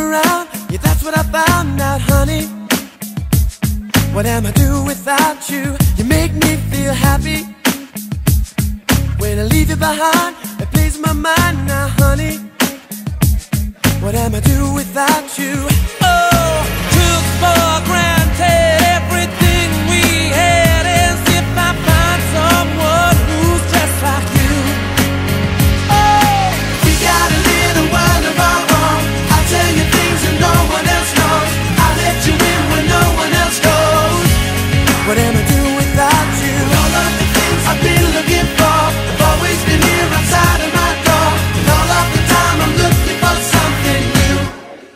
around, yeah, that's what I found out, honey. What am I do without you? You make me feel happy. When I leave you behind, it plays my mind now, honey. What am I do without you?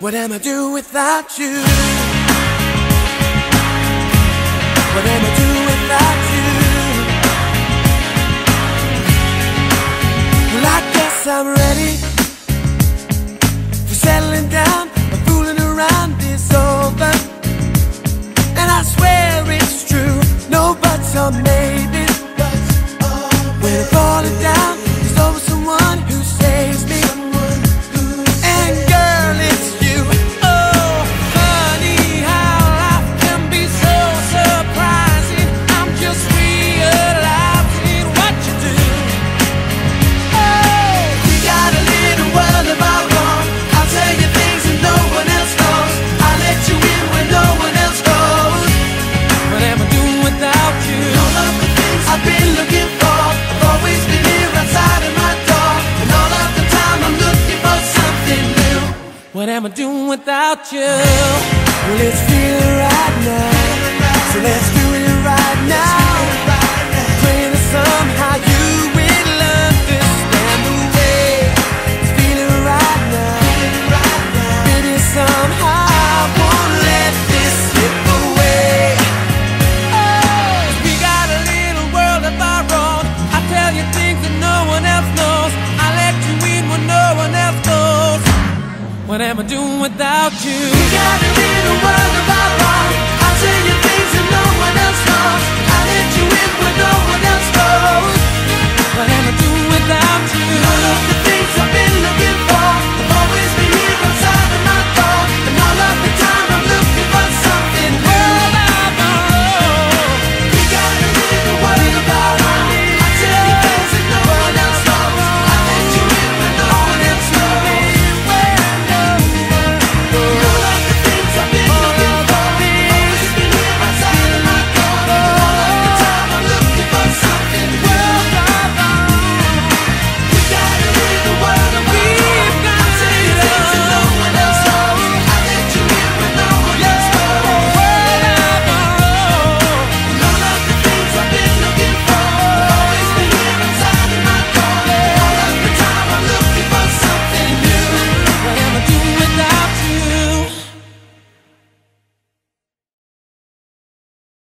What am I do without you? What am I do without you? Well, I guess I'm ready. am I doing without you? Well, it's feeling right now, so let's What am I doing without you? We got world